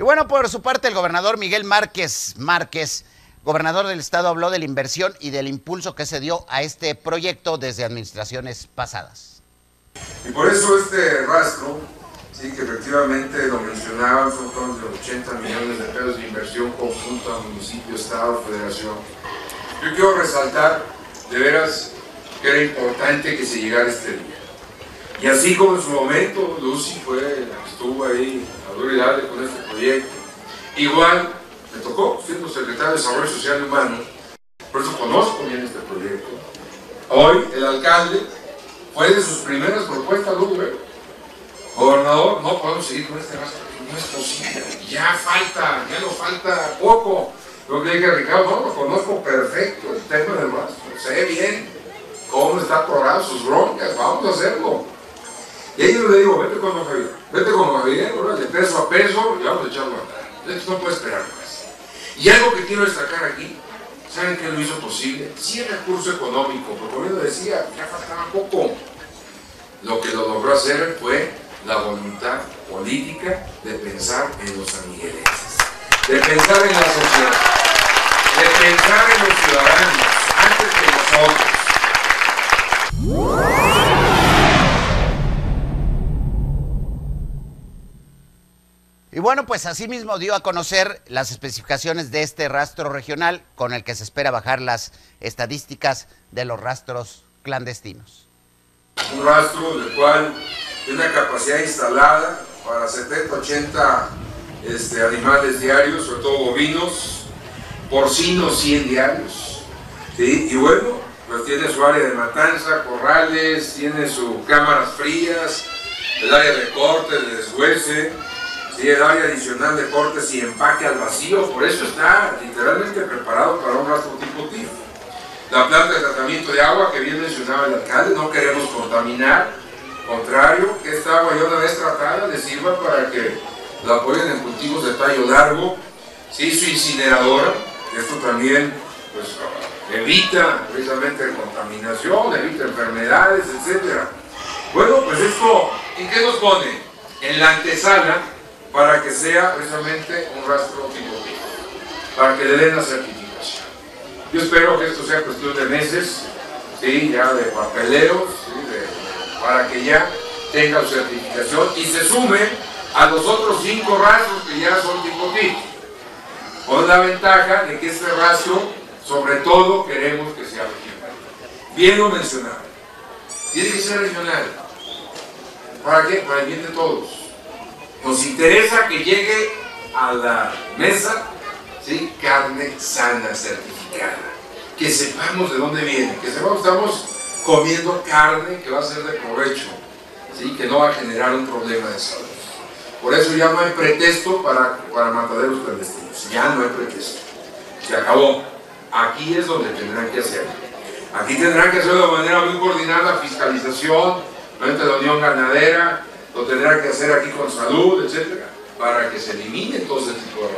bueno, por su parte, el gobernador Miguel Márquez Márquez, gobernador del estado, habló de la inversión y del impulso que se dio a este proyecto desde administraciones pasadas. Y por eso este rastro, sí, que efectivamente lo mencionaban, son todos de 80 millones de pesos de inversión conjunta municipio, estado, federación. Yo quiero resaltar, de veras, que era importante que se llegara este día. Y así como en su momento Lucy fue, estuvo ahí a dura con este proyecto, igual me tocó, siendo secretario de Desarrollo Social y Humano, por eso conozco bien este proyecto. Hoy el alcalde fue de sus primeras propuestas, ¿no? Gobernador, no podemos seguir con este gasto, no es posible, ya falta, ya nos falta poco. Lo que dije Ricardo, no, lo conozco perfecto, el tema del rastro, sé bien cómo está atorado sus broncas, vamos a hacerlo. Le digo, vete con Javier, vete con Javier, de peso a peso, y vamos a echarlo a andar. Esto no puede esperar más. Y algo que quiero destacar aquí, ¿saben qué lo hizo posible? Sí el recurso económico, porque como yo decía, ya faltaba poco. Lo que lo logró hacer fue la voluntad política de pensar en los amiguelenses, de pensar en la sociedad, de pensar en los ciudadanos, antes que nosotros. Bueno, pues asimismo dio a conocer las especificaciones de este rastro regional con el que se espera bajar las estadísticas de los rastros clandestinos. Un rastro del cual tiene una capacidad instalada para 70, 80 este, animales diarios, sobre todo bovinos, porcinos 100 diarios. Y bueno, pues tiene su área de matanza, corrales, tiene sus cámaras frías, el área de corte, de deshuese, ¿sí? el área adicional de cortes y empaque al vacío, por eso está literalmente preparado para un rastro tipo TIF. La planta de tratamiento de agua que bien mencionaba el alcalde, no queremos contaminar, contrario, que esta agua ya una vez tratada le sirva para que la apoyen en cultivos de tallo largo, ¿sí? su incineradora, esto también pues, evita precisamente contaminación, evita enfermedades, etc. Bueno, pues esto, ¿en qué nos pone? En la antesala para que sea precisamente un rastro tipo para que le den la certificación. Yo espero que esto sea cuestión de meses, ¿sí? ya de papeleos, para que ya tenga su certificación y se sume a los otros cinco rastros que ya son tipo TIC. Con la ventaja de que este rastro, sobre todo, queremos que sea regional. Bien lo mencionado. Tiene que ser regional. ¿Para qué? Para el bien de todos. Nos interesa que llegue a la mesa ¿sí? carne sana, certificada. Que sepamos de dónde viene, que sepamos que estamos comiendo carne que va a ser de provecho, ¿sí? que no va a generar un problema de salud. Por eso ya no hay pretexto para, para mataderos clandestinos, ya no hay pretexto. Se acabó. Aquí es donde tendrán que hacer. Aquí tendrán que hacerlo de manera muy coordinada, fiscalización, la Unión Ganadera, lo tendrán que hacer aquí con salud, etcétera, para que se elimine todo ese tipo de.